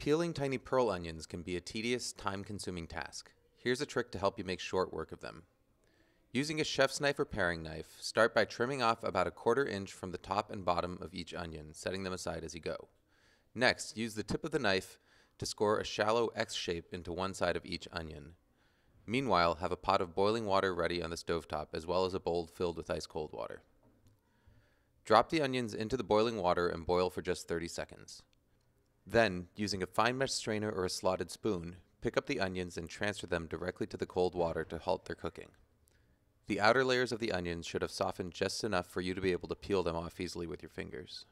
Peeling tiny pearl onions can be a tedious, time consuming task. Here's a trick to help you make short work of them. Using a chef's knife or paring knife, start by trimming off about a quarter inch from the top and bottom of each onion, setting them aside as you go. Next, use the tip of the knife to score a shallow X shape into one side of each onion. Meanwhile, have a pot of boiling water ready on the stovetop as well as a bowl filled with ice cold water. Drop the onions into the boiling water and boil for just 30 seconds. Then, using a fine mesh strainer or a slotted spoon, pick up the onions and transfer them directly to the cold water to halt their cooking. The outer layers of the onions should have softened just enough for you to be able to peel them off easily with your fingers.